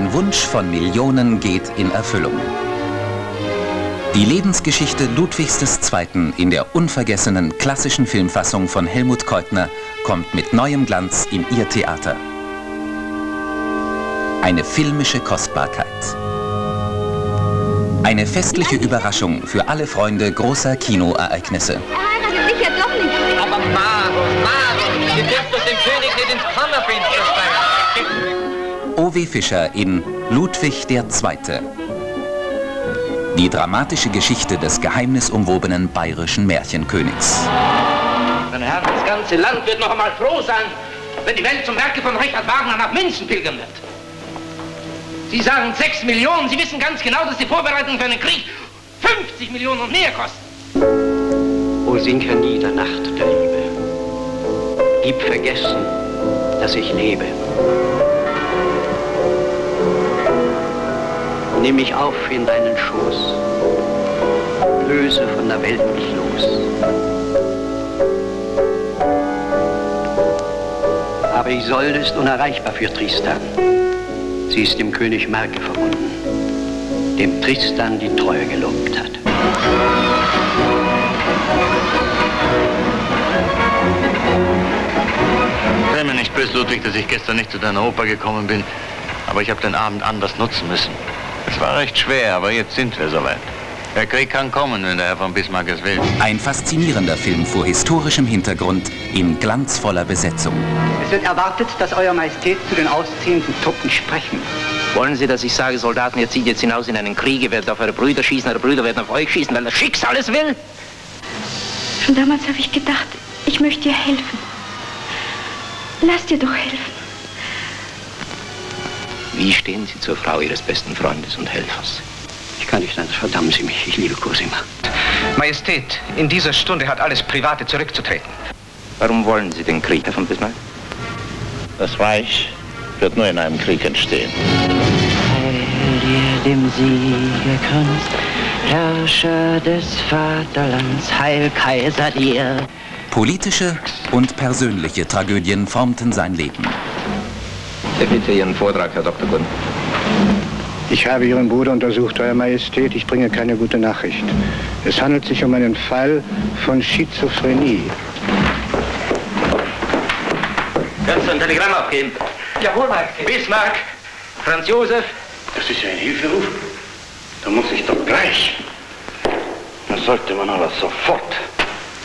Ein Wunsch von Millionen geht in Erfüllung. Die Lebensgeschichte Ludwigs II. in der unvergessenen klassischen Filmfassung von Helmut Keutner kommt mit neuem Glanz in Ihr Theater. Eine filmische Kostbarkeit. Eine festliche Überraschung für alle Freunde großer Kinoereignisse. O.W. Fischer in Ludwig II. Die dramatische Geschichte des geheimnisumwobenen bayerischen Märchenkönigs. Meine Herren, das ganze Land wird noch einmal froh sein, wenn die Welt zum Werke von Richard Wagner nach München pilgern wird. Sie sagen 6 Millionen, Sie wissen ganz genau, dass die Vorbereitungen für einen Krieg 50 Millionen und mehr kosten. O sinke nieder, Nacht der Liebe. Gib vergessen, dass ich lebe. Nimm mich auf in deinen Schoß. Löse von der Welt mich los. Aber Isolde ist unerreichbar für Tristan. Sie ist dem König Merke verbunden, dem Tristan die Treue gelobt hat. Sei mir nicht böse, Ludwig, dass ich gestern nicht zu deiner Oper gekommen bin. Aber ich habe den Abend anders nutzen müssen. Es war recht schwer, aber jetzt sind wir soweit. Der Krieg kann kommen, wenn der Herr von Bismarck es will. Ein faszinierender Film vor historischem Hintergrund in glanzvoller Besetzung. Es wird erwartet, dass Euer Majestät zu den ausziehenden Truppen sprechen. Wollen Sie, dass ich sage, Soldaten, ihr zieht jetzt hinaus in einen Krieg, ihr werdet auf eure Brüder schießen, eure Brüder werden auf euch schießen, weil das Schicksal es will? Schon damals habe ich gedacht, ich möchte dir helfen. Lass dir doch helfen. Wie stehen Sie zur Frau Ihres besten Freundes und Helfers? Ich kann nicht anders, verdammen Sie mich. Ich liebe Cosima. Majestät, in dieser Stunde hat alles Private zurückzutreten. Warum wollen Sie den Krieg, Herr von Bismarck? Das Reich wird nur in einem Krieg entstehen. Heil dir dem Siegerkranz, Herrscher des Vaterlands, Heil Kaiser dir. Politische und persönliche Tragödien formten sein Leben. Bitte Ihren Vortrag, Herr Dr. Gunn. Ich habe Ihren Bruder untersucht, Euer Majestät. Ich bringe keine gute Nachricht. Es handelt sich um einen Fall von Schizophrenie. Kannst du ein Telegramm aufgeben? Jawohl, Majestät. Bismarck, Franz Josef, Das ist ja ein Hilferuf. Da muss ich doch gleich. Das sollte man aber sofort.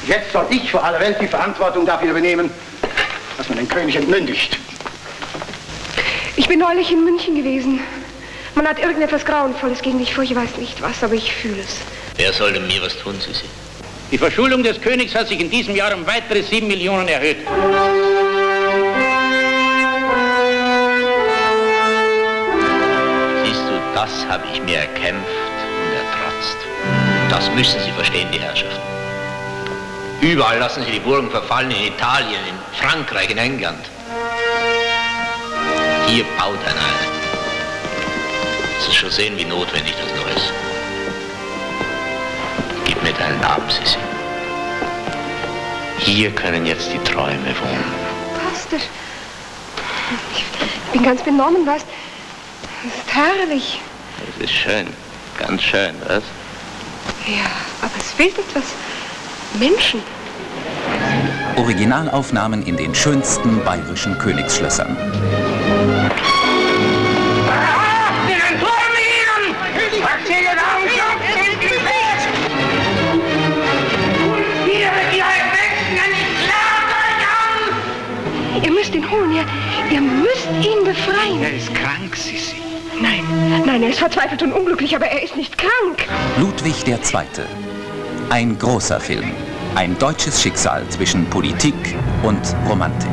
Jetzt soll ich vor aller Welt die Verantwortung dafür übernehmen, dass man den König entmündigt. Ich bin neulich in München gewesen. Man hat irgendetwas Grauenvolles gegen mich vor. Ich weiß nicht was, aber ich fühle es. Wer soll denn mir was tun, Sissi? Die Verschuldung des Königs hat sich in diesem Jahr um weitere sieben Millionen erhöht. Siehst du, das habe ich mir erkämpft und ertrotzt. Das müssen Sie verstehen, die Herrschaften. Überall lassen Sie die Burgen verfallen, in Italien, in Frankreich, in England. Hier baut einer eine. Sie schon sehen, wie notwendig das noch ist. Gib mir deinen Namen, Sissi. Hier können jetzt die Träume wohnen. Fantastisch. Ich bin ganz benommen, weißt Das ist herrlich. Es ist schön, ganz schön, was? Ja, aber es fehlt etwas. Menschen. Originalaufnahmen in den schönsten bayerischen Königsschlössern. Ihr müsst ihn holen, ihr, ihr müsst ihn befreien. Er ist krank, Sissi. Nein, nein, er ist verzweifelt und unglücklich, aber er ist nicht krank. Ludwig II. Ein großer Film. Ein deutsches Schicksal zwischen Politik und Romantik.